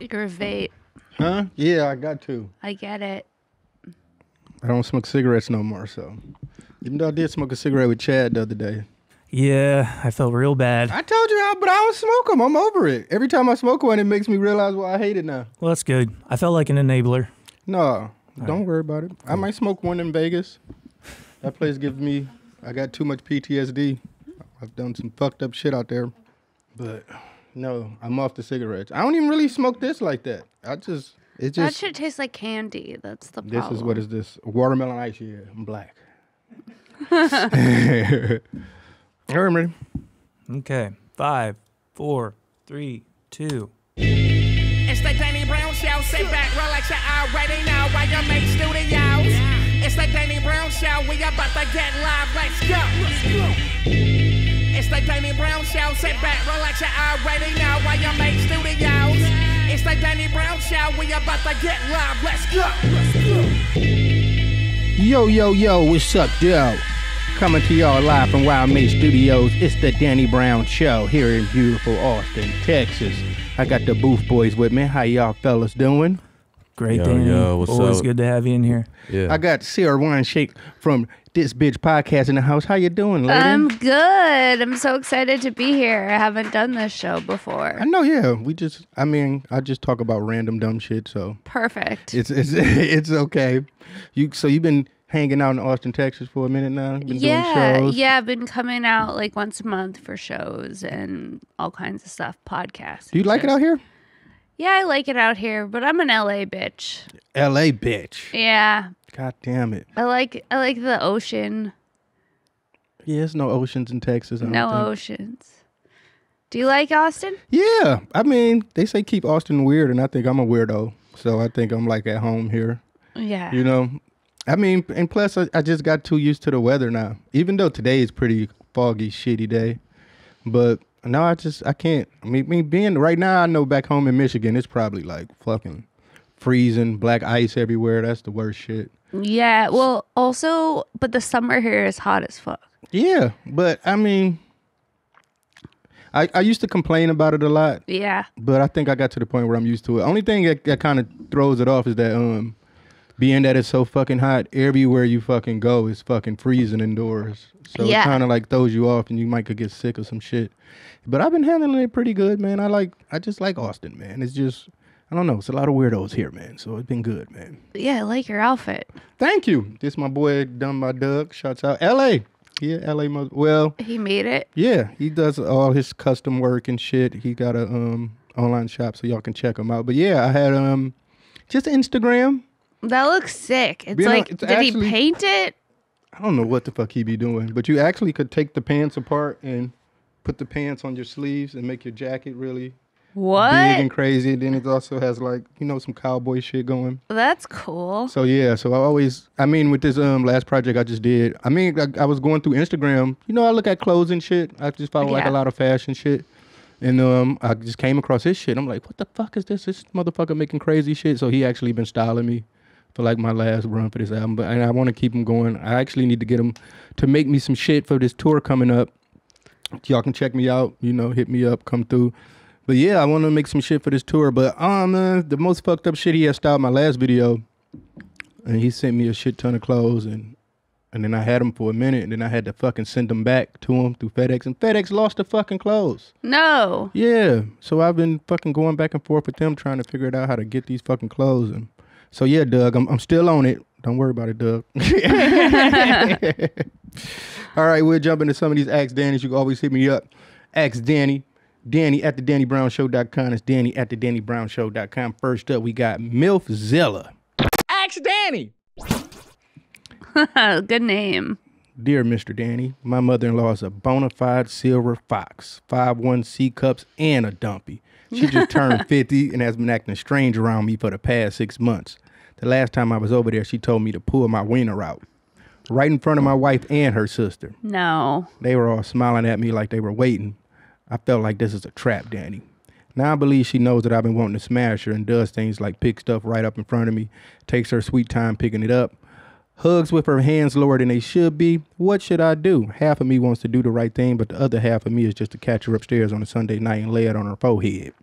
Your vape. Huh? Yeah, I got to. I get it. I don't smoke cigarettes no more, so. Even though I did smoke a cigarette with Chad the other day. Yeah, I felt real bad. I told you, I- but I don't smoke them. I'm over it. Every time I smoke one, it makes me realize why I hate it now. Well, that's good. I felt like an enabler. No, don't worry about it. I might smoke one in Vegas. That place gives me, I got too much PTSD. I've done some fucked up shit out there. But no, I'm off the cigarettes. I don't even really smoke this like that. I just, it just That should taste like candy. That's the this is what is this? Watermelon ice, yeah, I'm black. All right, I'm ready. Okay. Five, four, three, two. It's the Danny Brown Show. Sit back, relax, you already know YMH Studios. It's the Danny Brown Show. We about to get live. Let's go. Let's go. It's the Danny Brown Show. Sit back, relax, you already know YMH Studios. It's the Danny Brown Show. We about to get live. Let's go. Yo, yo, yo, what's up, yo? Coming to y'all live from YMH Studios. It's the Danny Brown Show here in beautiful Austin, Texas. I got the Booth Boys with me. How y'all fellas doing? Great, Yo, Danny. yo, what's Always up? good to have you in here. Yeah. I got Sara Weinshenk from This Bitch Podcast in the house. How you doing, lady? I'm good. I'm so excited to be here. I haven't done this show before. I know, yeah. We just, I mean, I just talk about random dumb shit, so Perfect. it's it's it's okay. You so you've been hanging out in Austin, Texas for a minute now. Been yeah, doing shows. yeah. I've been coming out like once a month for shows and all kinds of stuff, podcasts. Do you and like it out here? Yeah, I like it out here, but I'm an LA bitch. L.A. bitch. Yeah, God damn it. I like I like the ocean. Yeah, there's no oceans in Texas. I No oceans. Do you like Austin? Yeah, I mean, they say keep Austin weird, and I think I'm a weirdo. So I think I'm like at home here. Yeah. You know, I mean, and plus I, I just got too used to the weather now. Even though today is pretty foggy, shitty day, but no, I just I can't. I mean, me being right now, I know back home in Michigan, it's probably like fucking freezing, black ice everywhere. That's the worst shit. Yeah. Well, also, but the summer here is hot as fuck. Yeah, but I mean, I I used to complain about it a lot. Yeah. but I think I got to the point where I'm used to it. Only thing that, that kind of throws it off is that um, being that it's so fucking hot, everywhere you fucking go is fucking freezing indoors. So Yeah. it kind of like throws you off, and you might could get sick of some shit. But I've been handling it pretty good, man. I like, I just like Austin, man. It's just, I don't know, it's a lot of weirdos here, man. So it's been good, man. Yeah, I like your outfit. Thank you. This my boy, done by Doug. Shouts out, L.A. Yeah, L.A. Mother- well, He made it. yeah, he does all his custom work and shit. He got a um online shop so y'all can check him out. But yeah, I had um just Instagram. That looks sick. It's like, it's did actually- he paint it? I don't know what the fuck he be doing, but you actually could take the pants apart and put the pants on your sleeves and make your jacket really What? big and crazy. Then it also has like you know some cowboy shit going. That's cool. So yeah, so I always, I mean, with this um last project I just did, I mean, I, I was going through Instagram. You know, I look at clothes and shit. I just follow like Yeah. a lot of fashion shit, and um, I just came across his shit. I'm like, what the fuck is this? This motherfucker making crazy shit. So he actually been styling me for like my last run for this album, but and I want to keep them going. I actually need to get them to make me some shit for this tour coming up. Y'all can check me out. You know, hit me up, come through. But yeah, I want to make some shit for this tour. But um, uh, the most fucked up shit he had styled my last video, and he sent me a shit ton of clothes, and and then I had them for a minute, and then I had to fucking send them back to him through FedEx, and FedEx lost the fucking clothes. No. Yeah, so I've been fucking going back and forth with them trying to figure it out how to get these fucking clothes, and so yeah, Doug, I'm I'm still on it. Don't worry about it, Doug. All right, we'll jump into some of these Ask Danny's. You can always hit me up. Ask Danny. Danny at the Danny Brown DannyBrownShow.com. It's Danny at the Danny Brown DannyBrownShow.com. First up, we got MilfZilla. Ask Danny. Good name. Dear Mr. Danny, my mother-in-law is a bona fide silver fox, 5'1 C cups, and a dumpy. She just turned 50 and has been acting strange around me for the past six months. The last time I was over there, she told me to pull my wiener out. Right in front of my wife and her sister. No. They were all smiling at me like they were waiting. I felt like this is a trap, Danny. Now I believe she knows that I've been wanting to smash her and does things like pick stuff right up in front of me, takes her sweet time picking it up, hugs with her hands lower than they should be. What should I do? Half of me wants to do the right thing, but the other half of me is just to catch her upstairs on a Sunday night and lay it on her forehead.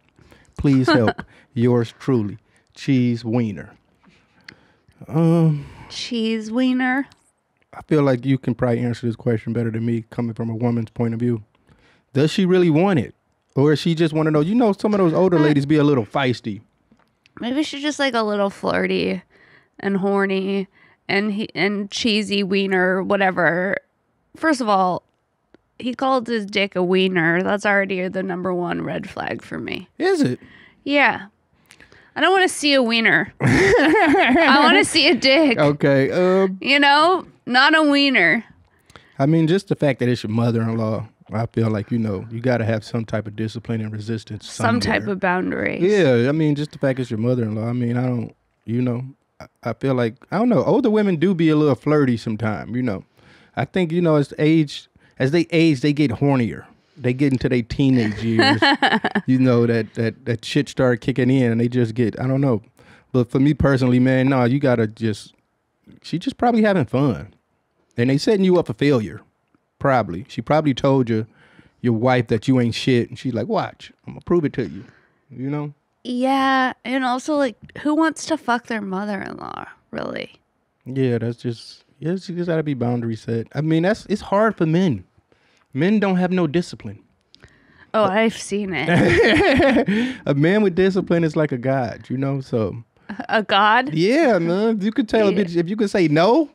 Please help. Yours truly, Cheese Wiener. Um, Cheese wiener. I feel like you can probably answer this question better than me, coming from a woman's point of view. Does she really want it, or is she just one to those? You know, some of those older ladies be a little feisty. Maybe she's just like a little flirty and horny and he and cheesy wiener, whatever. First of all, he called his dick a wiener. That's already the number one red flag for me. Is it? Yeah. I don't want to see a wiener. I want to see a dick. Okay. Um, You know, not a wiener. I mean, just the fact that it's your mother-in-law, I feel like you know you got to have some type of discipline and resistance. Some type of boundaries. Yeah, I mean, just the fact it's your mother-in-law. I mean, I don't, you know, I, I feel like I don't know. Older women do be a little flirty sometimes. You know, I think you know as age as they age, they get hornier. They get into their teenage years. you know that that that shit start kicking in, and they just get I don't know. But for me personally, man, no, you gotta just. She just probably having fun, and they setting you up for failure. Probably, she probably told you, your wife that you ain't shit, and she's like, "Watch, I'm gonna prove it to you." You know. Yeah, and also like who wants to fuck their mother-in-law, really? Yeah, that's just yeah, it's just gotta be boundary set. I mean, that's it's hard for men. Men don't have no discipline. Oh, I've seen it. a man with discipline is like a god, you know. So a god? yeah, man, you could tell a bitch if you could say no,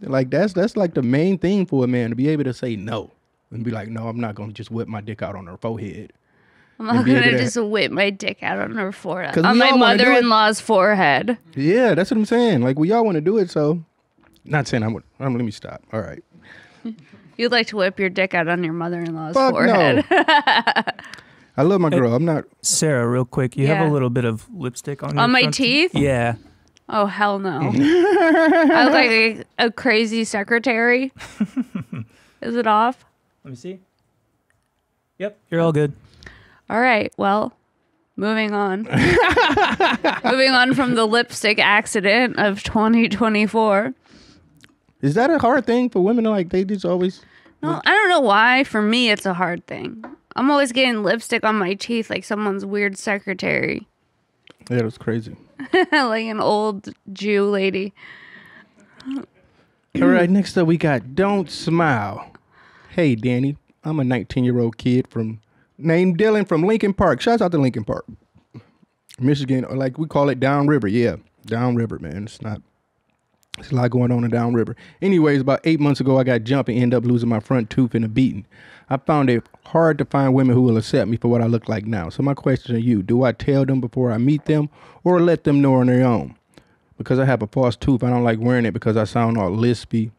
like that's that's like the main thing for a man to be able to say no and be like, no, I'm not gonna just whip my dick out on her forehead. I'm not and be able gonna to- just whip my dick out on her forehead, On my all wanna do it. mother-in-law's forehead. Yeah, that's what I'm saying. Like we all want to do it, so not saying I'm. I'm let me stop. All right. You'd like to whip your dick out on your mother-in-law's Fuck forehead. no. I love my girl. I'm not. Sara, real quick, you have a little bit of lipstick on your On my front teeth? Yeah. Oh hell no! Mm-hmm. I look like a, a crazy secretary. Is it off? Let me see. Yep, you're all good. All right. Well, moving on. moving on from the lipstick accident of 2024. Is that a hard thing for women? Like they just always. No, I don't know why. For me, it's a hard thing. I'm always getting lipstick on my teeth like someone's weird secretary, Yeah, that's crazy. like an old Jew lady. All right, next up we got Don't Smile. Hey, Danny, I'm a 19 year old kid from named Dylan from Lincoln Park. Shouts out to Lincoln Park, Michigan, or like we call it Downriver. Yeah, Downriver, man. It's not. There's a lot going on in Downriver. Anyways, about eight months ago, I got jumped and ended up losing my front tooth in a beating. I found it hard to find women who will accept me for what I look like now. So my question to you: Do I tell them before I meet them, or let them know on their own? because I have a false tooth. I don't like wearing it because I sound all lispy.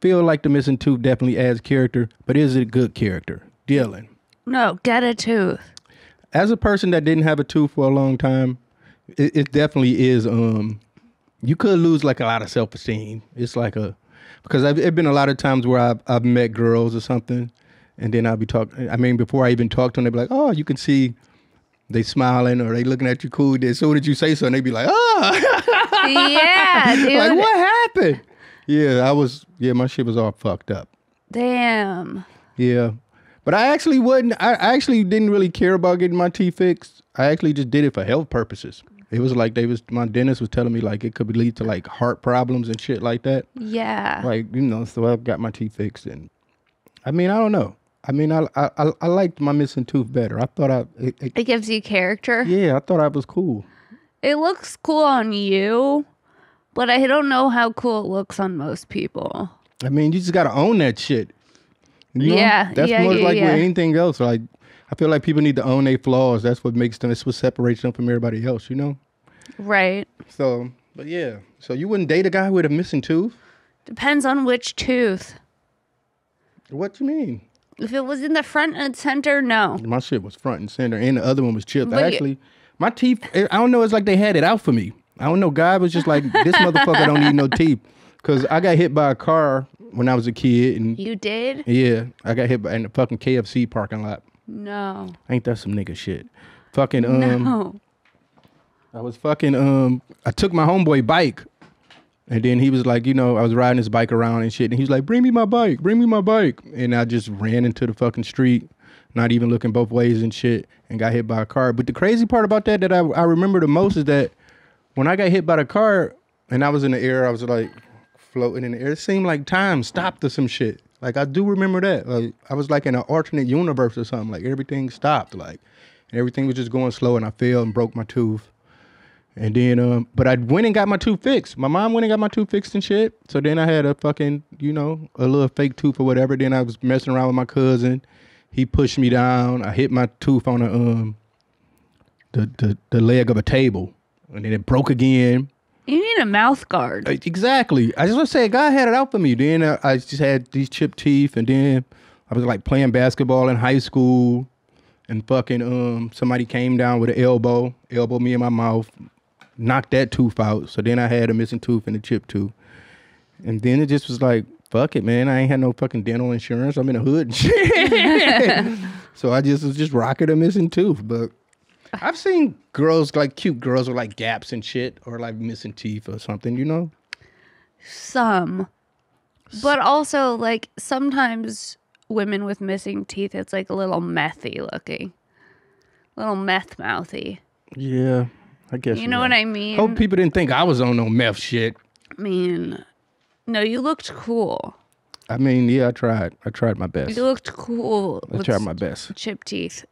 Feel like the missing tooth definitely adds character, but is it a good character? Dylan. No, get a tooth. As a person that didn't have a tooth for a long time, it, it definitely is. Um, you could lose like a lot of self esteem. It's like a because I've it been a lot of times where I've I've met girls or something, and then I'll be talking. I mean, before I even talk to them, they be like, "Oh, you can see." They smiling or they looking at you cool. Then soon as you say something, they'd be like, "Oh, yeah, dude. like what happened? Yeah, I was. Yeah, my shit was all fucked up. Damn. Yeah, but I actually wouldn't. I I actually didn't really care about getting my teeth fixed. I actually just did it for health purposes. It was like they was my dentist was telling me like it could lead to like heart problems and shit like that. Yeah. Like you know, so I got my teeth fixed and I mean I don't know. I mean I I I, I liked my missing tooth better. I thought I it, it- It gives you character. yeah I thought I was cool. It looks cool on you, but I don't know how cool it looks on most people. I mean you just gotta own that shit. You know? Yeah, that's yeah, much yeah, like yeah. with anything else. Like I feel like people need to own their flaws. That's what makes them. It's what separates them from everybody else. You know. Right. So, but yeah. So you wouldn't date a guy with a missing tooth? Depends on which tooth. What you mean? If it was in the front and center, no. My shit was front and center, and the other one was chipped. But Actually, my teeth. Eh, I don't know. It's like they had it out for me. I don't know. God was just like, this motherfucker don't need no teeth, because I got hit by a car when I was a kid, and You did? yeah, I got hit by in the fucking KFC parking lot. No. Ain't that some nigga shit? Fucking um. no. I was fucking um I took my homeboy bike. And then he was like, you know, I was riding his bike around and shit. And he was like, bring me my bike, bring me my bike. And I just ran into the fucking street. not even looking both ways and shit, and got hit by a car. But the crazy part about that that I, I remember the most is that when I got hit by the car and I was in the air, I was like floating in the air. It seemed like time stopped or some shit. Like I do remember that. Like I was like in an alternate universe or something. Like everything stopped. Like and everything was just going slow, and I fell and broke my tooth. And then, um, but I went and got my tooth fixed. My mom went and got my tooth fixed and shit. So then I had a fucking, you know, a little fake tooth or whatever. Then I was messing around with my cousin. He pushed me down. I hit my tooth on a um, the the, the leg of a table, and then it broke again. You need a mouth guard. Exactly. I just want to say, God had it out for me. Then I just had these chipped teeth, and then I was like playing basketball in high school, and fucking um somebody came down with an elbow, elbowed me in my mouth, knocked that tooth out. So then I had a missing tooth and a chipped tooth, and then it just was like, fuck it, man. I ain't had no fucking dental insurance. I'm in the hood so I just was just rocking a missing tooth, but. I've seen girls like cute girls with like gaps and shit, or like missing teeth or something. You know, Some. But also, like, sometimes women with missing teeth, it's like a little methy looking. Little meth mouthy. Yeah, I guess. You know what I mean? Hope people didn't think I was on no meth shit. I mean, no, you looked cool. I mean, yeah, I tried. I tried my best. You looked cool I tried my best. Chip teeth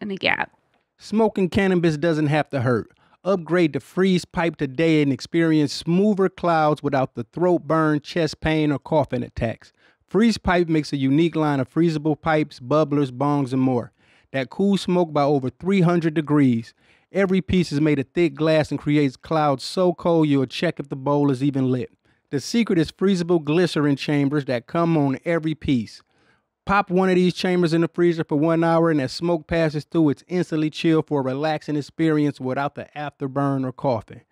and a gap. Smoking cannabis doesn't have to hurt. Upgrade to Freeze Pipe today and experience smoother clouds without the throat burn, chest pain, or coughing attacks. Freeze Pipe makes a unique line of freezable pipes, bubblers, bongs, and more that cool smoke by over 300 degrees. Every piece is made of thick glass and creates clouds so cold you'll check if the bowl is even lit. The secret is freezable glycerin chambers that come on every piece. Pop one of these chambers in the freezer for one hour, and as smoke passes through, it's instantly chilled for a relaxing experience without the afterburn or coughing.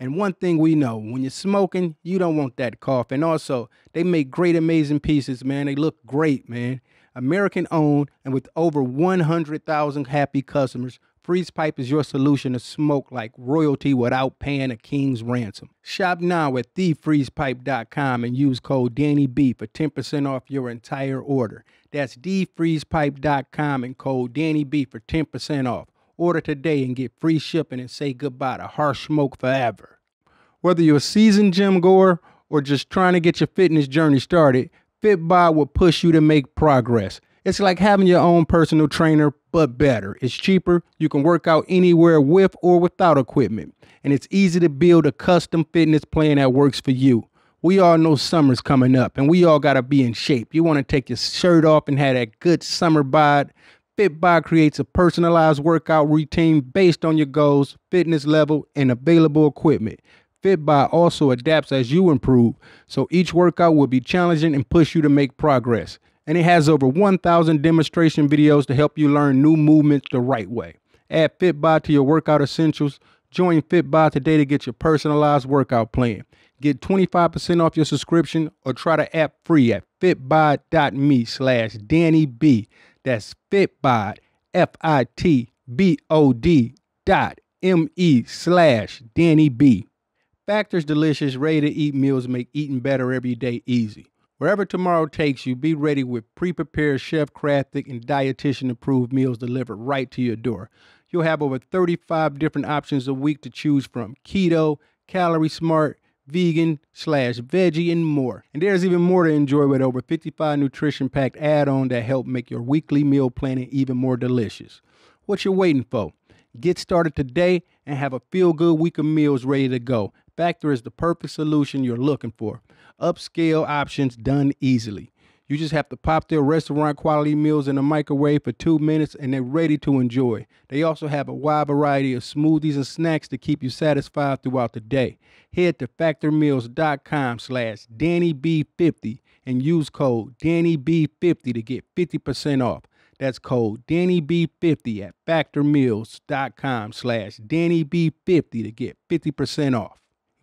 And one thing we know when you're smoking, you don't want that cough. And also, they make great, amazing pieces, man. They look great, man. American owned and with over 100,000 happy customers, Freeze Pipe is your solution to smoke like royalty without paying a king's ransom. Shop now at thefreezepipe.com and use code DannyB for 10% off your entire order. That's thefreezepipe.com and code DannyB for 10% off. Order today and get free shipping and say goodbye to harsh smoke forever. Whether you're a seasoned gym goer or just trying to get your fitness journey started, FitBod will push you to make progress. It's like having your own personal trainer, but better. It's cheaper. You can work out anywhere with or without equipment. And it's easy to build a custom fitness plan that works for you. We all know summer's coming up and we all got to be in shape. You want to take your shirt off and have that good summer bod. FitBod creates a personalized workout routine based on your goals, fitness level, and available equipment. FitBod also adapts as you improve, so each workout will be challenging and push you to make progress. And it has over 1,000 demonstration videos to help you learn new movements the right way. Add FitBod to your workout essentials. Join FitBod today to get your personalized workout plan. Get 25% off your subscription or try the app free at fitbod.me slash Danny B. That's fitbod, F-I-T-B-O-D dot M-E slash Danny B. Factor's delicious, ready to eat meals make eating better every day easy. Wherever tomorrow takes you, be ready with pre prepared, chef crafted, and dietitian approved meals delivered right to your door. You'll have over 35 different options a week to choose from keto, calorie smart, vegan, slash veggie, and more. And there's even more to enjoy with over 55 nutrition packed add on that help make your weekly meal planning even more delicious. What you waiting for? Get started today and have a feel good week of meals ready to go. Factor is the perfect solution you're looking for. Upscale options done easily. You just have to pop their restaurant quality meals in the microwave for two minutes and they're ready to enjoy. They also have a wide variety of smoothies and snacks to keep you satisfied throughout the day. Head to factormeals.com slash DannyB50 and use code DannyB50 to get 50% off. That's code DannyB50 at factormeals.com slash DannyB50 to get 50% off.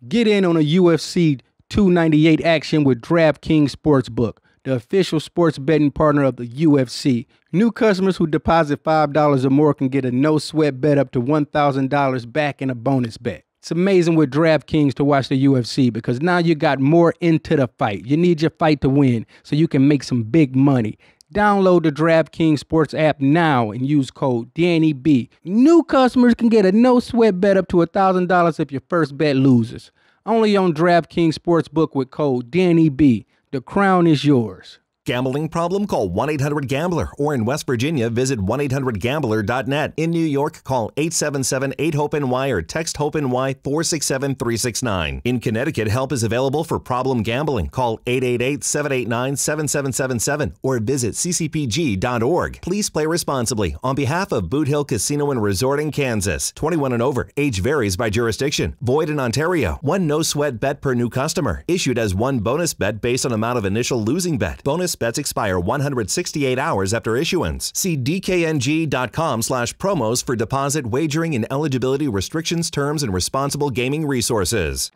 Get in on a UFC 298 action with DraftKings Sportsbook, the official sports betting partner of the UFC. New customers who deposit $5 or more can get a no sweat bet up to $1,000 back in a bonus bet. It's amazing with DraftKings to watch the UFC because now you got more into the fight. You need your fight to win so you can make some big money. Download the DraftKings Sports app now and use code DannyB. New customers can get a no sweat bet up to $1,000 if your first bet loses. Only on DraftKings Sportsbook with code DannyB. The crown is yours. Gambling problem? Call 1 800 Gambler. Or in West Virginia, visit 1 800 Gambler.net. In New York, call 877 8 HOPE NY or text HOPE NY 467 369. In Connecticut, help is available for problem gambling. Call 888 789 7777 or visit ccpg.org. Please play responsibly on behalf of Boot Hill Casino and Resort in Kansas. 21 and over. Age varies by jurisdiction. Void in Ontario. One no sweat bet per new customer. Issued as one bonus bet based on amount of initial losing bet. Bonus bets expire 168 hours after issuance. See dkng.com slash promos for deposit wagering and eligibility restrictions, terms, and responsible gaming resources.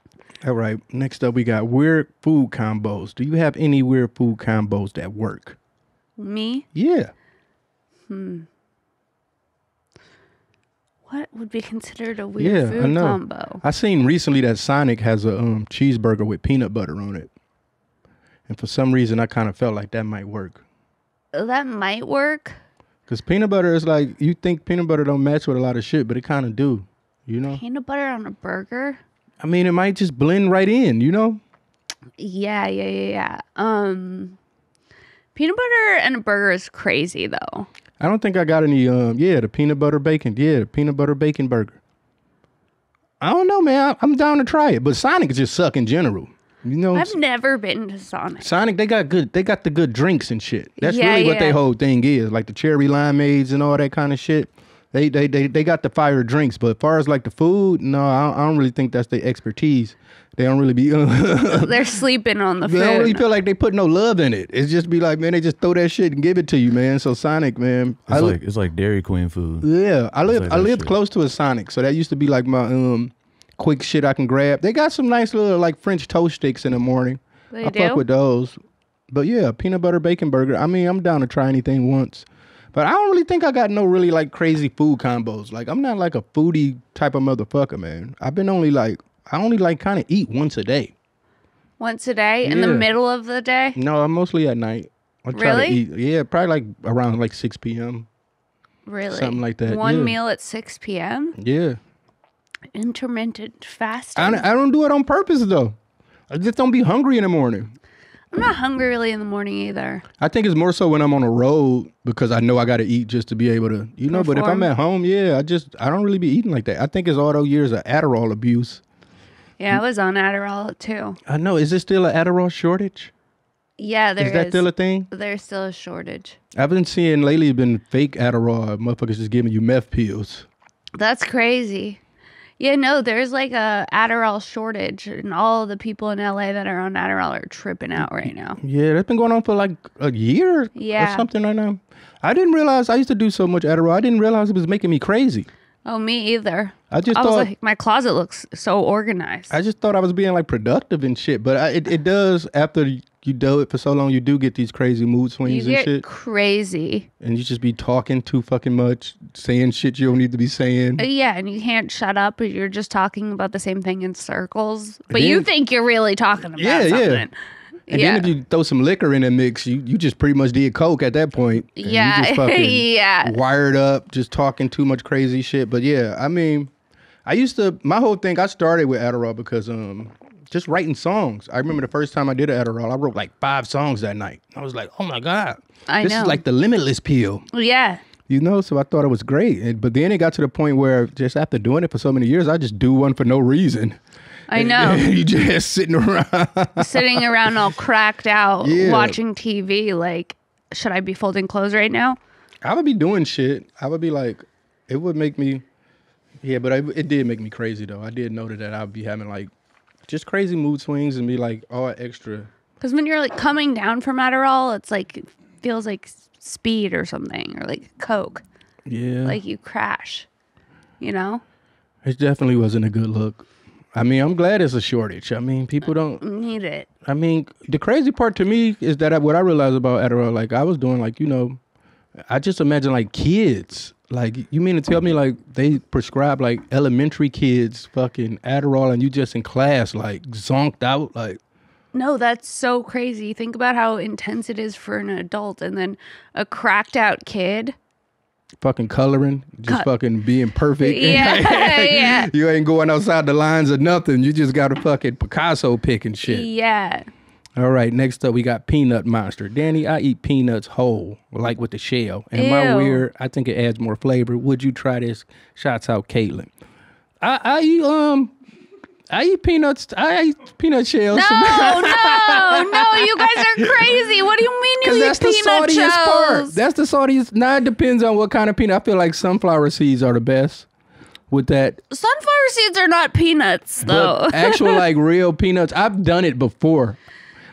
All right. Next up, we got weird food combos. Do you have any weird food combos that work? Me? Yeah. Hmm. What would be considered a weird Yeah, food I know. combo? I seen recently that Sonic has a um, cheeseburger with peanut butter on it. And for some reason, I kind of felt like that might work. That might work. Because peanut butter is like, you think peanut butter don't match with a lot of shit, but it kind of do, you know? Peanut butter on a burger? I mean, it might just blend right in, you know? Yeah, yeah, yeah, yeah. Um, peanut butter and a burger is crazy though. I don't think I got any, um, yeah, the peanut butter bacon. Yeah, the peanut butter bacon burger. I don't know, man. I'm down to try it, but Sonic is just suck in general. You know, I've never been to Sonic. Sonic, they got good. They got the good drinks and shit. That's Yeah, really what yeah. their whole thing is, like the cherry limeades and all that kind of shit. They they they they got the fire drinks, but as far as like the food, no, I don't, I don't really think that's their expertise. They don't really be. they They're sleeping on the don't really feel like they put no love in it. It's just be like, man, they just throw that shit and give it to you, man. So Sonic, man, It's I li- like it's like Dairy Queen food. yeah, I live like I that lived shit. close to a Sonic, so that used to be like my um quick shit I can grab. They got some nice little like French toast sticks in the morning. They I do? fuck with those. But yeah, peanut butter bacon burger. I mean, I'm down to try anything once. But I don't really think I got no really like crazy food combos. Like I'm not like a foodie type of motherfucker, man. I've been only like I only like kind of eat once a day. Once a day in the middle of the day. No, I'm mostly at night. I try Really? to eat. Yeah, probably like around like 6 p.m. Really? Something like that, One yeah. meal at 6 p.m. Yeah. Intermittent fasting. I don't, I don't do it on purpose though. I just don't be hungry in the morning. I'm not hungry really in the morning either. I think it's more so when I'm on the road because I know I got to eat just to be able to, you know. But if I'm at home, yeah, I just I don't really be eating like that. I think it's all those years of Adderall abuse. Yeah, I was on Adderall too. I know. Is there still an Adderall shortage? Yeah, there is that still a thing? There's still a shortage. I've been seeing lately been fake Adderall. Motherfuckers just giving you meth pills. That's crazy. Yeah, no, there's like a Adderall shortage, and all the people in LA that are on Adderall are tripping out right now. Yeah, that's been going on for like a year or Yeah. something right now. I didn't realize I used to do so much Adderall. I didn't realize it was making me crazy. Oh, me either. I just I was thought like, my closet looks so organized. I just thought I was being like productive and shit, but I, it it does after you do it for so long, you do get these crazy mood you swings and shit, crazy. and you just be talking too fucking much, saying shit you don't need to be saying. Uh, Yeah, and you can't shut up. You're just talking about the same thing in circles. But you think you're really talking about Yeah, yeah. something. And yeah. then if you throw some liquor in the mix, you, you just pretty much did coke at that point. you Yeah, just fucking yeah. wired up, just talking too much crazy shit. But yeah, I mean, I used to. My whole thing, I started with Adderall because um, just writing songs. I remember the first time I did it Adderall, I wrote like five songs that night. I was like, oh my god, I this know. is like the limitless pill. yeah. You know, so I thought it was great. And, but then it got to the point where just after doing it for so many years, I just do one for no reason. I know. you just sitting around. Sitting around all cracked out, Yeah. watching TV. Like, should I be folding clothes right now? I would be doing shit. I would be like, it would make me, yeah, but I, it did make me crazy though. I did notice that I'd be having like just crazy mood swings and be like all extra. Because when you're like coming down from Adderall, it's like it feels like speed or something, or like Coke. Yeah, Like you crash. You know? it definitely wasn't a good look. I mean, I'm glad it's a shortage. I mean, people don't. Need it. I mean, the crazy part to me is that I, what I realized about Adderall, like I was doing, like you know, I just imagine like kids. Like you mean to tell me like they prescribe like elementary kids fucking Adderall and you just in class like zonked out like No, that's so crazy. Think about how intense it is for an adult and then a cracked out kid. Fucking coloring, just Cut. fucking being perfect. Yeah, yeah. You ain't going outside the lines of nothing. You just got a fucking Picasso pick and shit. Yeah. All right, next up we got Peanut Monster. Danny, I eat peanuts whole, like with the shell. Am I Ew. weird? I think it adds more flavor. Would you try this? Shots out, Caitlin. I, I eat um, I eat peanuts. I eat peanut shells. No, no, no, you guys are crazy. What do you mean you eat that's the saltiest part. That's the saltiest. Now it depends on what kind of peanut. I feel like sunflower seeds are the best with that. Sunflower seeds are not peanuts, though. But actual like real peanuts, I've done it before.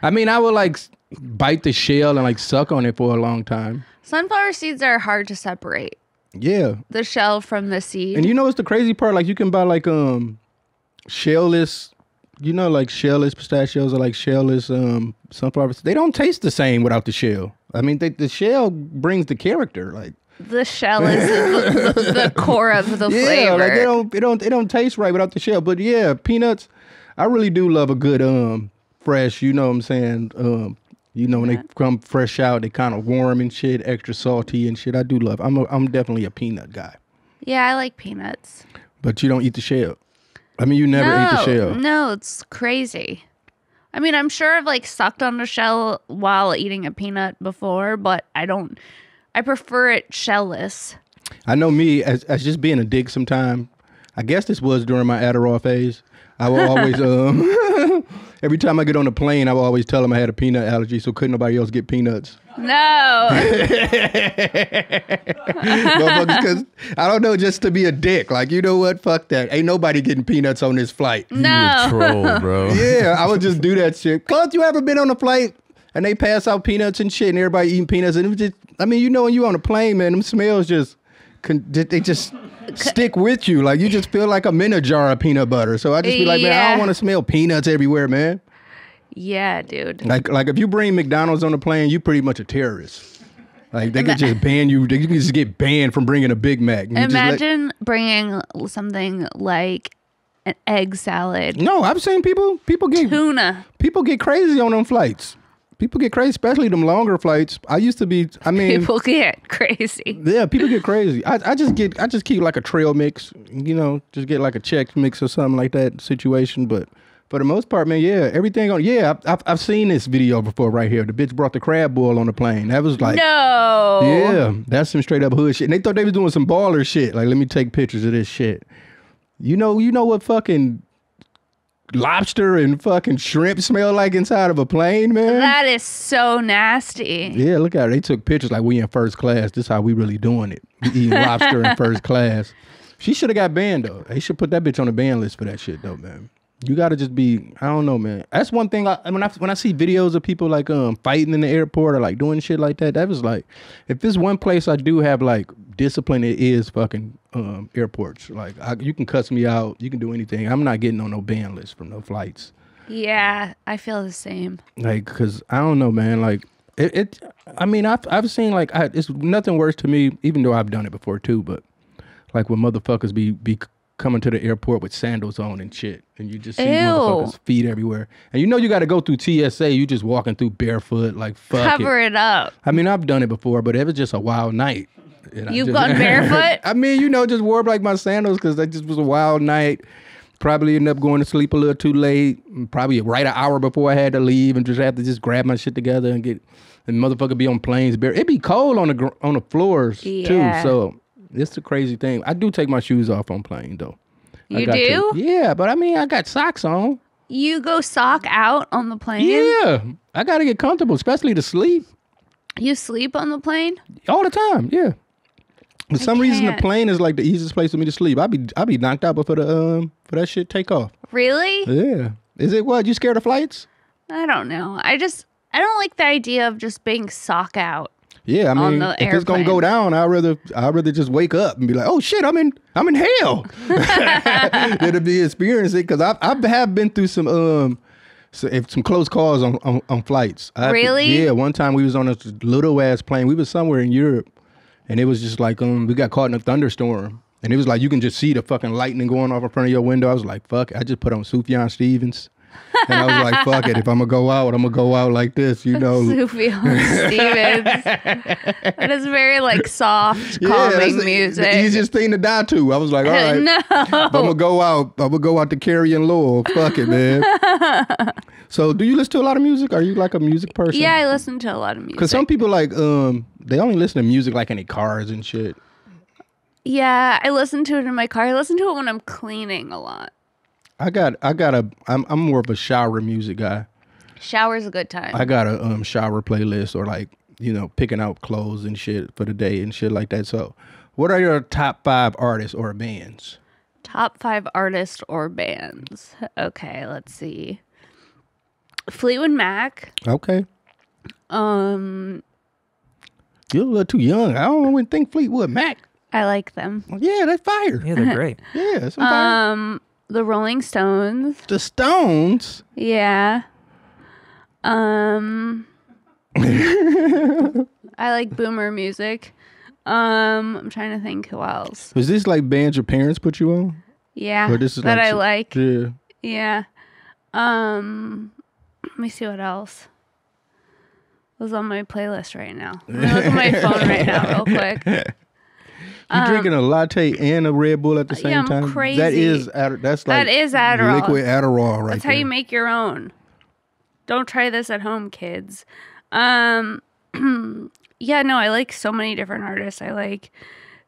I mean, I would like bite the shell and like suck on it for a long time. Sunflower seeds are hard to separate. Yeah, The shell from the seed. and you know what's the crazy part? Like you can buy like um shellless, you know, like shellless pistachios or like shellless um sunflowers. They don't taste the same without the shell. I mean, they, the shell brings the character. Like the shell is the, the, the core of the yeah, flavor. like they don't, it don't, it don't taste right without the shell. But yeah, peanuts. I really do love a good um fresh. You know what I'm saying? Um, you know when they come fresh out, they kind of warm and shit, extra salty and shit. I do love. I'm a, I'm definitely a peanut guy. yeah, I like peanuts. But you don't eat the shell. I mean, you never no, eat the shell. No, it's crazy. I mean, I'm sure I've like sucked on the shell while eating a peanut before, but I don't. I prefer it shellless. I know me as as just being a dick. Sometime, I guess this was during my Adderall phase. I will always um. Every time I get on a plane, I will always tell them I had a peanut allergy, so couldn't nobody else get peanuts. No, because I don't know, just to be a dick. Like, you know what? Fuck that. Ain't nobody getting peanuts on this flight. no. Troll, bro. Yeah, I would just do that shit. Cause you ever been on a flight and they pass out peanuts and shit, and everybody eating peanuts, and it was just, I mean, you know, when you on a plane, man, them smells just, they just stick with you. Like you just feel like I'm in a jar of peanut butter. So I just be like, man, I don't want to smell peanuts everywhere, man. Yeah, dude. Like, like if you bring McDonald's on the plane, you pretty much a terrorist. Like they could just ban you. They could just get banned from bringing a Big Mac. You just let- Imagine bringing something like an egg salad, no, I've seen people. People get tuna. people get crazy on them flights. People get crazy, especially them longer flights. I used to be. I mean, People get crazy. yeah, people get crazy. I, I just get. I just keep like a trail mix. You know, just get like a check mix or something like that situation. But for the most part, man, yeah, everything on. Yeah, I've, I've, I've seen this video before right here. The bitch brought the crab boil on the plane. That was like. no. Yeah, that's some straight up hood shit. And they thought they was doing some baller shit. Like, let me take pictures of this shit. You know, you know what fucking lobster and fucking shrimp smell like inside of a plane, man? That is so nasty. yeah, look at it. They took pictures like we in first class. This how we really doing it. We eating lobster in first class. She should have got banned though. They should put that bitch on the ban list for that shit though, man. You gotta just be. I don't know, man. That's one thing. I, when I when I see videos of people like um fighting in the airport or like doing shit like that, that was like, if there's one place I do have like discipline, it is fucking um airports. Like I, you can cuss me out, you can do anything. I'm not getting on no ban list from no flights. Yeah, I feel the same. Like, cause I don't know, man. Like it. it I mean, I've I've seen like I, it's nothing worse to me, even though I've done it before too. But like when motherfuckers be be coming to the airport with sandals on and shit, and you just see Ew. motherfuckers feet everywhere, and you know you got to go through TSA. You just walking through barefoot, like fuck Cover it. it up. I mean, I've done it before, but it was just a wild night. And You've just- gone barefoot? I mean, you know, just wore like my sandals because that just was a wild night. Probably ended up going to sleep a little too late. Mm, probably right an hour before I had to leave, and just have to just grab my shit together and get. And motherfucker be on planes. bare- It be cold on the gr- on the floors Yeah. too. So it's the crazy thing. I do take my shoes off on plane though. You got to. do? Yeah, but I mean, I got socks on. You go sock out on the plane? Yeah, I got to get comfortable, especially to sleep. You sleep on the plane? All the time, yeah. For some reason, the plane is like the easiest place for me to sleep. I be I be knocked out before the um for that shit take off. Really? Yeah. Is it what? You scared of flights? I don't know. I just I don't like the idea of just being sock out. Yeah, I mean, if it's gonna go down, I'd rather I'd rather just wake up and be like, oh shit, I'm in I'm in hell. to be experiencing because I I have been through some um so if some close calls on on, on flights. I have to- Really? yeah, one time we was on a little ass plane. We was somewhere in Europe, and it was just like um we got caught in a thunderstorm. And it was like you can just see the fucking lightning going off in front of your window. I was like, "Fuck!" I just put on Sufjan Stevens, And I was like, fuck it. If I'm gonna go out, I'm gonna go out like this, you know. Sufjan Stevens. that is very like soft, Yeah, calming the- music. The easiest thing to die to. I was like, all right. no. If I'm gonna go out. I'm gonna go out to Carrie and Lowell. Fuck it, man. so, do you listen to a lot of music? Are you like a music person? Yeah, I listen to a lot of music. Because some people like um they only listen to music like in their cars and shit. yeah, I listen to it in my car. I listen to it when I'm cleaning a lot. I got I got a I'm I'm more of a shower music guy. Shower's a good time. I got a um shower playlist or like you know picking out clothes and shit for the day and shit like that. So, what are your top five artists or bands? Top five artists or bands. Okay, let's see. Fleetwood Mac. Okay, Um, you're a little too young. I don't even think Fleetwood Mac. I like them. Yeah, that's fire. Yeah, they're great. Yeah, some fire. Um, the Rolling Stones. the Stones. Yeah. Um, I like boomer music. Um, I'm trying to think who else. Was this like bands your parents put you on? Yeah, Or this is that like I like. Yeah. Yeah. Um, let me see what else was on my playlist right now. Look at my phone right now, real quick. You drinking a latte and a Red Bull at the same Um, yeah, I'm time? That crazy. is Ad- that's like That is Adderall. liquid Adderall right That's how there. you make your own. Don't try this at home, kids. Um, yeah, no, I like so many different artists. I like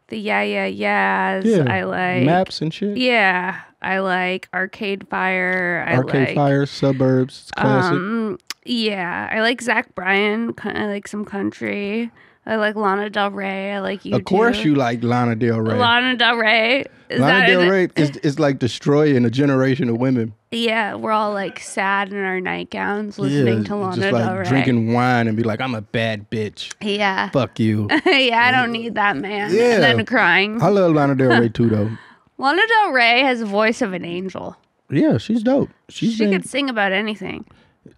the Yeah Yeah Yeahs. yeah. I like maps and shit. Yeah, I like Arcade Fire. I Arcade like, Fire, Suburbs, it's classic. Um, yeah, I like Zach Bryan. Of like some country. I like Lana Del Rey. I like you. of course, you like Lana Del Rey. Lana Del Rey. Is Lana Del Rey is, is like destroying a generation of women. Yeah, we're all like sad in our nightgowns listening to Lana just like Del Rey. drinking wine and be like, I'm a bad bitch. Yeah. Fuck you. yeah, I don't need that man. Yeah. And then crying. I love Lana Del Rey too, though. Lana Del Rey has the voice of an angel. Yeah, she's dope. She's She been, could sing about anything.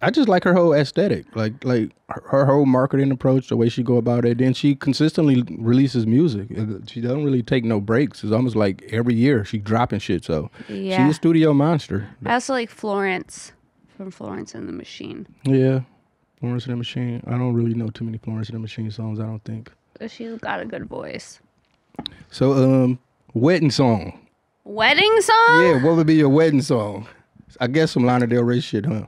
I just like her whole aesthetic, like like her, her whole marketing approach, the way she go about it. Then she consistently releases music. Uh, She doesn't really take no breaks. It's almost like every year she dropping shit. So Yeah. she a studio monster. I also like Florence from Florence and the Machine. Yeah, Florence and the Machine. I don't really know too many Florence and the Machine songs. I don't think. She's got a good voice. So um, wedding song. Wedding song? Yeah, what would be your wedding song? I guess some Lana Del Rey shit, huh?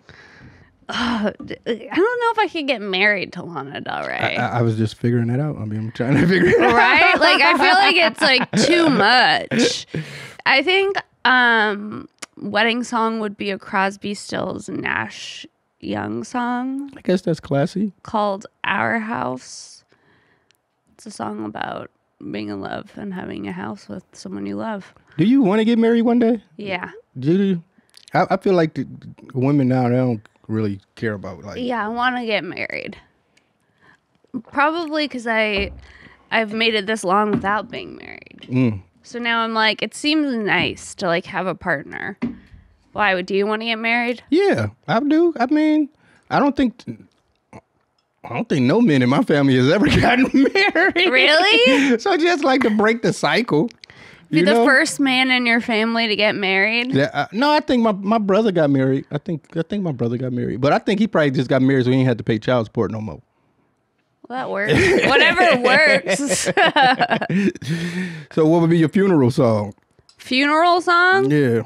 I don't know if I could get married to Lana Del Rey. I, I was just figuring that out. I mean, I'm trying to figure it out. right? Like I feel like it's like too much. I think um wedding song would be a Crosby, Stills, Nash Young song I guess that's classy. called Our House. It's a song about being in love and having a house with someone you love. Do you want to get married one day? Yeah. Do you? I, I feel like the women now they don't really care about like. Yeah, I want to get married. Probably cuz I I've made it this long without being married. Mm. So now I'm like, it seems nice to like have a partner. Why would do you want to get married? Yeah, I do. I mean, I don't think. I don't think no men in my family has ever gotten married. Really? so just like to break the cycle. Be the know? first man in your family to get married? Yeah, I, no, I think my, my brother got married. I think I think my brother got married, but I think he probably just got married so he ain't had to pay child support no more. Well, that works. Whatever works. So what would be your funeral song? Funeral song? Yeah,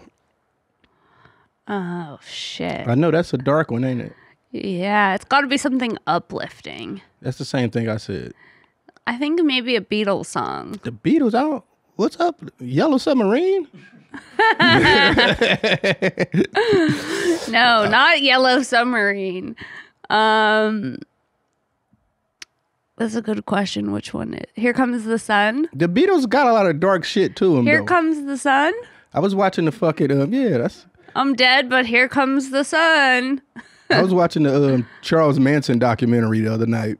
Oh shit. I know that's a dark one, ain't it? Yeah, it's got to be something uplifting. That's the same thing I said. I think maybe a Beatles song. The Beatles out. What's up? Yellow Submarine? No, not Yellow Submarine. Um That's a good question. Which one? Is, Here comes the sun. The Beatles got a lot of dark shit to them. Here though. comes the sun. I was watching the fucking um yeah, that's I'm dead, but here comes the sun. I was watching the um, Charles Manson documentary the other night.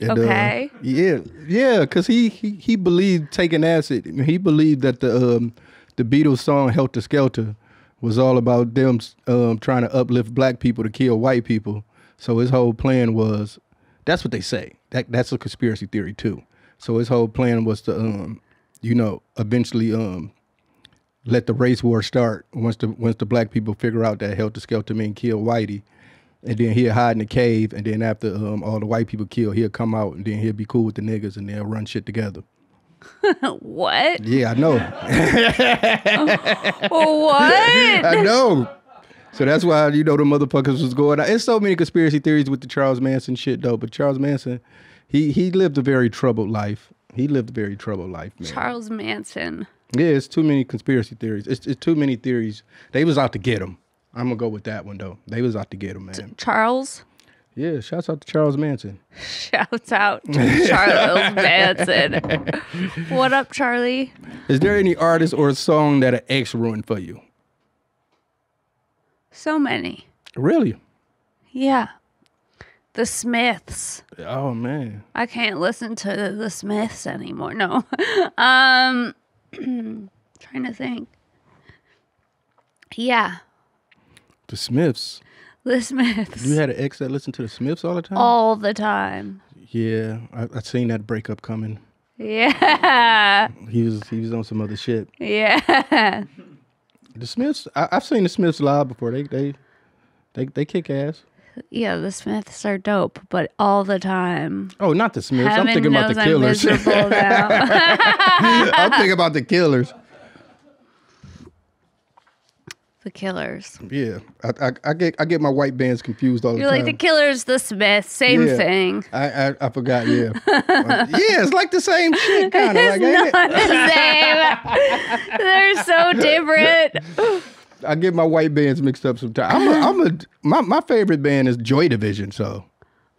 And, uh, Okay. yeah, yeah, because he, he he believed taking acid. He believed that the um the Beatles song "Helter Skelter" was all about them um trying to uplift black people to kill white people. So his whole plan was that's what they say. That that's a conspiracy theory too. So his whole plan was to um you know eventually um let the race war start once the once the black people figure out that Helter Skelter men kill Whitey. And then he'll hide in the cave, and then after um, all the white people kill, he'll come out, and then he'll be cool with the niggas, and they'll run shit together. what? Yeah, I know. what? I know. So that's why you know the motherfuckers was going. It's so many conspiracy theories with the Charles Manson shit though. But Charles Manson, he he lived a very troubled life. He lived a very troubled life, man. Charles Manson. Yeah, it's too many conspiracy theories. It's, it's too many theories. They was out to get him. I'm gonna go with that one though. They was out to get him, man. Charles. Yeah, shouts out to Charles Manson. Shouts out to Charles Manson. What up, Charlie? Is there any artist or song that an ex ruined for you? So many. Really? Yeah. The Smiths. Oh man. I can't listen to the Smiths anymore. No. um trying to think. Yeah. The Smiths. The Smiths. You had an ex that listened to the Smiths all the time? all the time. Yeah, I, I seen that breakup coming. Yeah. He was he was on some other shit. Yeah. The Smiths, I, I've seen the Smiths live before. They they they they kick ass. Yeah, the Smiths are dope, but all the time. Oh, not the Smiths. I'm thinking about the I'm Killers. I'm thinking about the Killers. The Killers. Yeah, I, I I get I get my white bands confused all the You're time. like the Killers, the Smiths, same Yeah. thing. I, I I forgot. Yeah, yeah, it's like the same shit, kind of like. ain't it? Not the same. They're so different. I get my white bands mixed up sometimes. I'm a, I'm a my my favorite band is Joy Division. So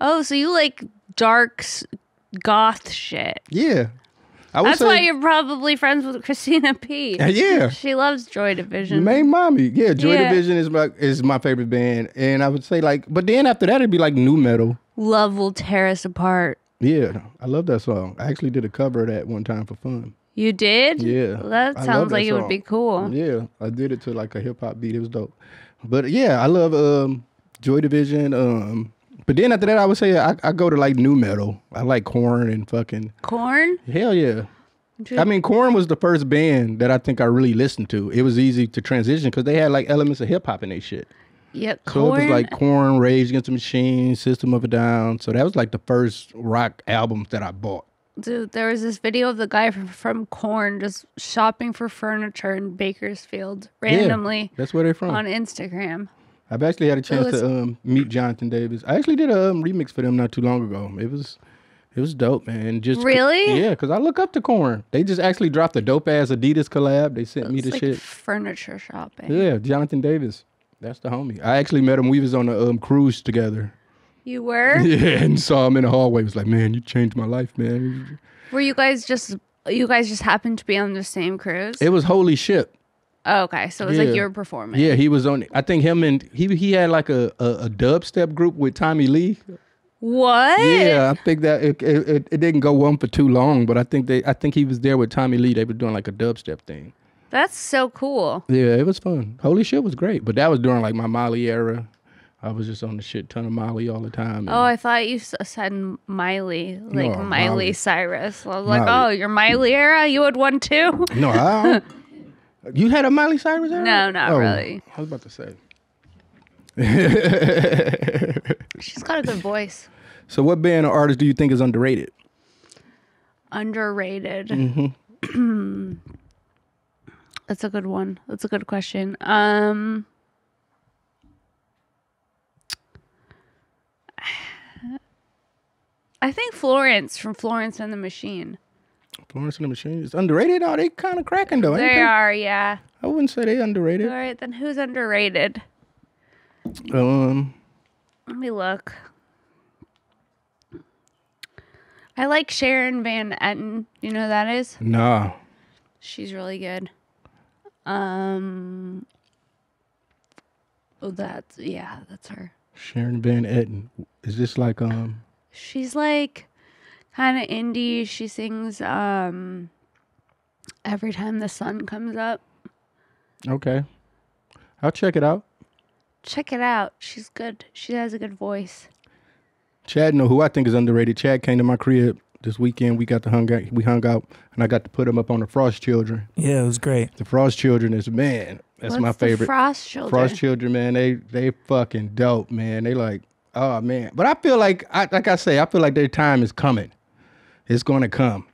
Oh, so you like dark goth shit. yeah, That's say why you're probably friends with Christina P. yeah. She loves Joy Division. Main mommy, yeah. Joy Yeah. Division is my is my favorite band, and I would say like, but then after that it'd be like nu metal. Love will tear us apart. Yeah, I love that song. I actually did a cover of that one time for fun. You did? Yeah, Well, that sounds that like it would be cool. Yeah, I did it to like a hip hop beat. It was dope. But yeah, I love um Joy Division. Um, but then after that, I would say I, I go to like nu metal. I like Korn and fucking Korn? hell yeah. I mean, Korn was the first band that I think I really listened to. It was easy to transition because they had like elements of hip hop in their shit. Yeah, So Korn. it was like Korn, Rage Against the Machine, System of a Down. So that was like the first rock albums that I bought. Dude, there was this video of the guy from, from Korn just shopping for furniture in Bakersfield randomly. Yeah, randomly that's where they're from. on Instagram. I've actually had a chance to um, meet Jonathan Davis. I actually did a um, remix for them not too long ago. It was it was dope, man. Just Really? yeah, because I look up to Korn. They just actually dropped a dope ass Adidas collab. They sent me the like shit. furniture shopping. Yeah, Jonathan Davis. That's the homie. I actually met him. We was on a um, cruise together. You were? Yeah, and saw him in the hallway. Was like, man, you changed my life, man. Were you guys just you guys just happened to be on the same cruise? It was holy shit. Oh, okay, so it was like Yeah. you were performing. Yeah, he was on. I think him and he he had like a a, a dubstep group with Tommy Lee. What? Yeah, I think that it, it it didn't go on for too long, but I think they I think he was there with Tommy Lee. They were doing like a dubstep thing. That's so cool. Yeah, it was fun. Holy shit was great, but that was during like my Molly era. I was just on the shit ton of Molly all the time. Oh, I thought you said Miley, like No, Miley, Miley. Cyrus. I was like, Miley. oh, your Miley era? You had one too? no, I, you had a Miley Cyrus era? No, not Oh, really. I was about to say. She's got a good voice. So, what band or artist do you think is underrated? Underrated. Mm-hmm. That's a good one. That's a good question. Um I think Florence from Florence and the Machine. Florence and the Machine is underrated. Are they kind of cracking though. They they? are, yeah. I wouldn't say they underrated. All right, then who's underrated? Um, Let me look. I like Sharon Van Etten. You know who that is? nah. She's really good. Um. Oh, that's yeah, that's her. Sharon Van Etten. Is this like um? She's like kind of indie. She sings um every time the sun comes up. Okay, I'll check it out. Check it out. She's good. She has a good voice. Chad know who I think is underrated. Chad came to my crib this weekend. We got to hung out. We hung out, and I got to put them up on the Frost Children. Yeah, it was great. The Frost Children is man. That's What's my the favorite. Frost children. Frost Children, man. They they fucking dope, man. They like, oh man. But I feel like, I, like I say, I feel like their time is coming. It's going to come.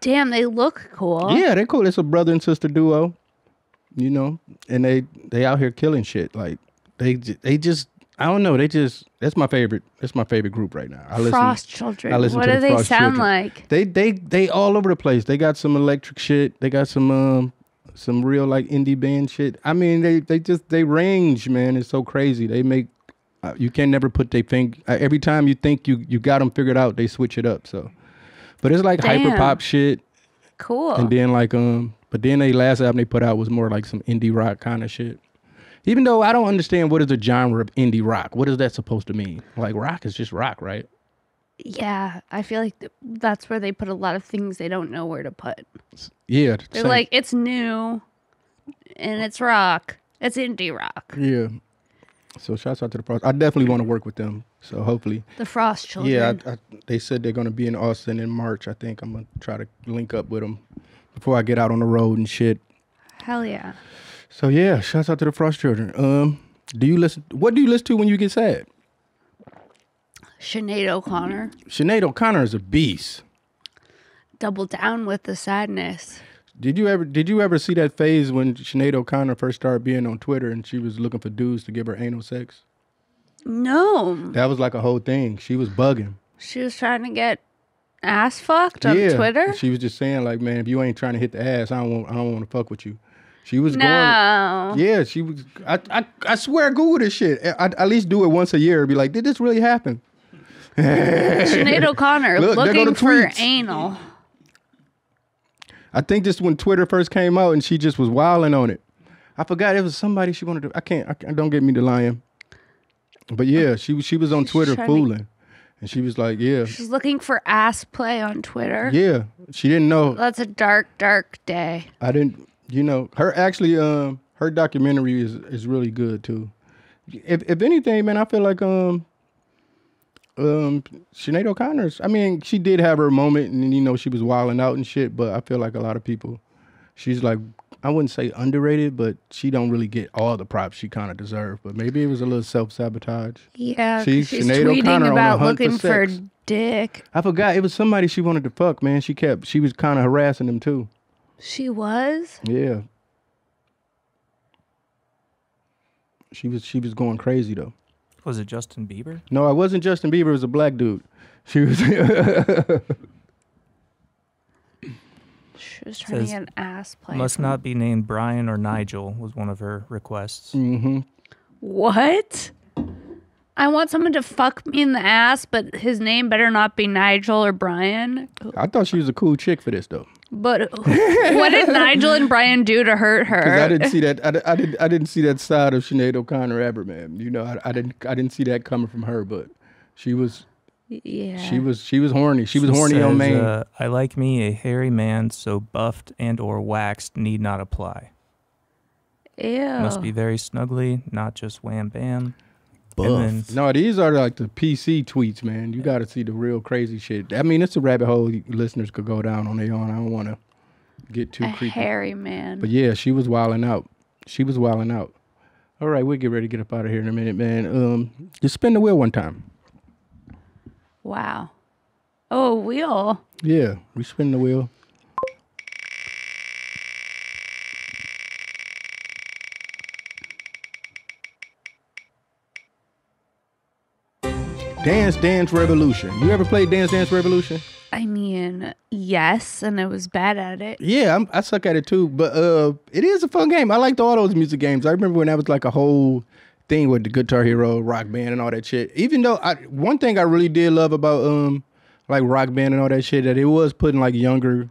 Damn, they look cool. Yeah, they're cool. It's a brother and sister duo, you know, and they they out here killing shit. Like they they just I don't know. They just that's my favorite. That's my favorite group right now. I listen. Frost children. I listen what to do the they Frost sound Children. like? They they they all over the place. They got some electric shit. They got some um some real like indie band shit. I mean they they just they range man. It's so crazy. They make uh, you can never put they thing uh, every time you think you you got them figured out they switch it up. So, but it's like hyper pop shit. Cool. And then like um, but then they last album they put out was more like some indie rock kind of shit. Even though I don't understand what is the genre of indie rock. What is that supposed to mean? Like rock is just rock, right? yeah, I feel like th- that's where they put a lot of things they don't know where to put. Yeah. They're same- like, it's new and it's rock. It's indie rock. yeah. So shouts out to the Frost. I definitely want to work with them. So hopefully, The Frost Children. yeah. I, I, they said they're gonna be in Austin in March. I think I'm gonna try to link up with them before I get out on the road and shit. Hell yeah. So yeah, shouts out to the Frost Children. Um, do you listen? What do you listen to when you get sad? Sinead O'Connor. Sinead O'Connor is a beast. Double down with the sadness. Did you ever did you ever see that phase when Sinead O'Connor first started being on Twitter and she was looking for dudes to give her anal sex? No. That was like a whole thing. She was bugging. She was trying to get ass fucked on Twitter. She was just saying like, man, if you ain't trying to hit the ass, I don't want I don't want to fuck with you. She was going. no. Yeah, she was. I I, I swear, Google this shit. I, at least do it once a year. Be like, did this really happen? Sinead O'Connor Look, looking for tweets. anal. I think this when Twitter first came out and she just was wilding on it. I forgot it was somebody she wanted to. I can't. I can't don't get me to lying. But yeah, she was she was on Twitter trying to- fooling, and she was like, yeah, She's looking for ass play on Twitter. yeah. She didn't know. That's a dark, dark day. I didn't. You know, her actually. Um, her documentary is is really good too. If if anything, man, I feel like um. Um, Sinead O'Connor's. I mean, she did have her moment, and you know, she was wilding out and shit. But I feel like a lot of people, she's like, I wouldn't say underrated, but she don't really get all the props she kind of deserved. But maybe it was a little self sabotage. Yeah, she's Sinead tweeting O'Connor about hunt for looking for, dick. I forgot it was somebody she wanted to fuck. Man, she kept. She was kind of harassing him too. She was. Yeah. She was she was going crazy though. Was it Justin Bieber? No, it wasn't Justin Bieber. It was a black dude. She was. She was trying to Says, get an ass play. Must not be named Brian or Nigel was one of her requests. hmm What? I want someone to fuck me in the ass, but his name better not be Nigel or Brian. I thought she was a cool chick for this though, But what did Nigel and Brian do to hurt because I her? didn't see that. I, I didn't. I didn't see that side of Sinead O'Connor ever, man. You know, I, I didn't. I didn't see that coming from her, but she was. yeah. She was. She was horny. She was horny on says, main. Uh, I like me a hairy man, so buffed and or waxed need not apply. Ew. Must be very snuggly, not just wham bam. And then No, these are like the PC tweets, man. You got to see the real crazy shit. I mean, it's a rabbit hole listeners could go down on their own. I don't want to get too a creepy. hairy man. But yeah, she was wilding out. She was wilding out. All right, we'll get ready to get up out of here in a minute, man. Um, just spin the wheel one time. wow. Oh, a wheel. Yeah, we spin the wheel. Dance Dance Revolution. You ever played Dance Dance Revolution? I mean, yes, and I was bad at it. Yeah, I'm, I suck at it too, but uh, it is a fun game. I liked all those music games. I remember when that was like a whole thing with the Guitar Hero, Rock Band, and all that shit. Even though I, one thing I really did love about um, like Rock Band and all that shit, that it was putting like younger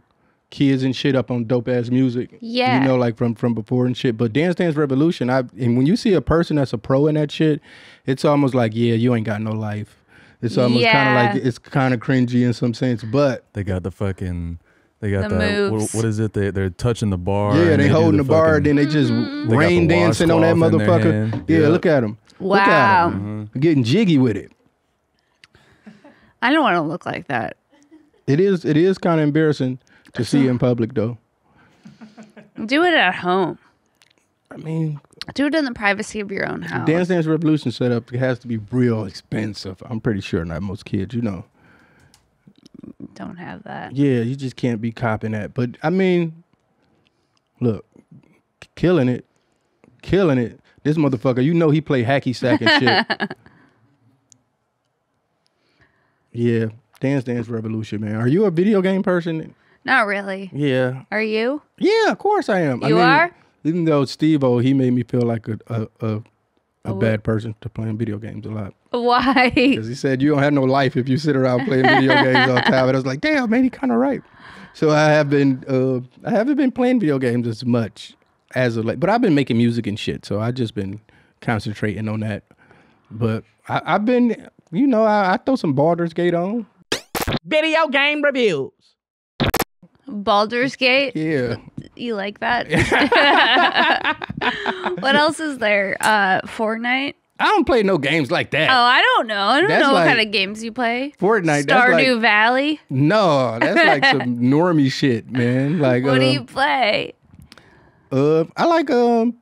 kids and shit up on dope ass music. Yeah. you know, like from from before and shit. But Dance Dance Revolution, I and when you see a person that's a pro in that shit, it's almost like yeah, you ain't got no life. It's almost kind of like it's kind of cringy in some sense, but They got the fucking. They got The that. moves. What, what is it? They they're touching the bar. Yeah, and they do holding the, bar, fucking- then they just Mm-hmm. They rain the dancing on that washcloth in their motherfucker. Yeah, Yeah. look at him. Look at them. Wow. him. Getting jiggy with it. I don't want to look like that. It is. It is kind of embarrassing to see in public, though. Do it at home. I mean, Do it in the privacy of your own house. Dance Dance Revolution setup has to be real expensive. I'm pretty sure not most kids, you know. Don't have that. Yeah, you just can't be copping that. But I mean, look, killing it, killing it. This motherfucker, you know he play hacky sack and shit. yeah, Dance Dance Revolution, man. Are you a video game person? Not really. Yeah, Are you? yeah, of course I am. I You mean, are? Even though Steve O, he made me feel like a a, a, a Oh, bad person to playing video games a lot. Why? Because he said you don't have no life if you sit around playing video games all the time. And I was like, damn, man, he kind of right. So I have been, uh, I haven't been playing video games as much as of late, but I've been making music and shit. So I've just been concentrating on that. But I, I've been, you know, I, I throw some Baldur's Gate on. Video game reviews. Baldur's Gate. Yeah, You like that? what else is there? Uh, Fortnite. I don't play no games like that. Oh, I don't know. I don't That's know what like- kind of games you play. Fortnite, Stardew like, Valley. no, that's like some normie shit, man. Like, What do um, you play? uh, I like um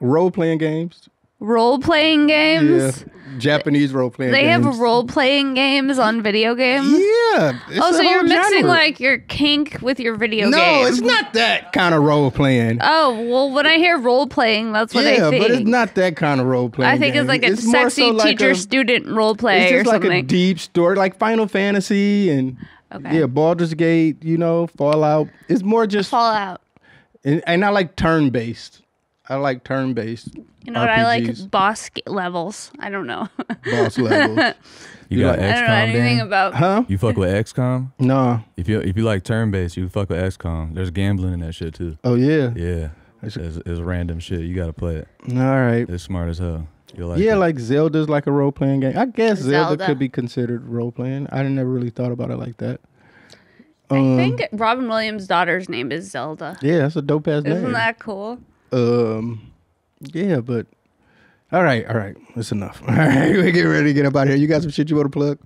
role playing games. Role playing Yeah, games. Japanese role playing. They games. have role playing games on video games. Yeah. oh, so you're mixing genre. like your kink with your video games. No, game. it's not that kind of role playing. Oh well, when I hear role playing, that's what yeah, I think. Yeah, but it's not that kind of role playing. I think it's like a more sexy so like teacher a- student role play It's or just like something. a deep story, like Final Fantasy and Okay. yeah, Baldur's Gate. You know, Fallout. It's more just, Fallout. and, and I like turn based. I like turn based. You know what I like? RPGs. Boss g- levels. I don't know. boss levels. You, You got like- I don't know anything Dan? about. Huh? You fuck with XCOM? No. If you if you like turn based, you fuck with XCOM. There's gambling in that shit too. Oh yeah. Yeah, it's, it's random shit. You gotta play it. All right. It's smart as hell. You like yeah, it. like Zelda's like a role playing game. I guess Zelda. Zelda. could be considered role playing. I never really thought about it like that. I Um, think Robin Williams' daughter's name is Zelda. Yeah, that's a dope ass name. Isn't that cool? Um, yeah, but all right, all right, that's enough. All right, we get ready to get up out of here. You got some shit you want to plug?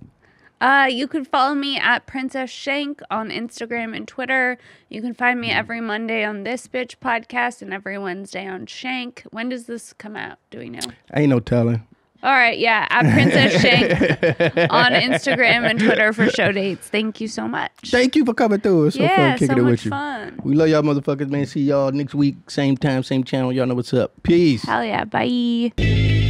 Uh, you can follow me at Princess Shank on Instagram and Twitter. You can find me every Monday on this bitch podcast and every Wednesday on Shank. When does this come out? Do we know? Ain't no telling. All right, yeah, at Princess Shank on Instagram and Twitter for show dates. Thank you so much. Thank you for coming through. It's so yeah, fun kicking so it with you. fun. We love y'all motherfuckers, man. See y'all next week, same time, same channel. Y'all know what's up. Peace. Hell yeah, bye.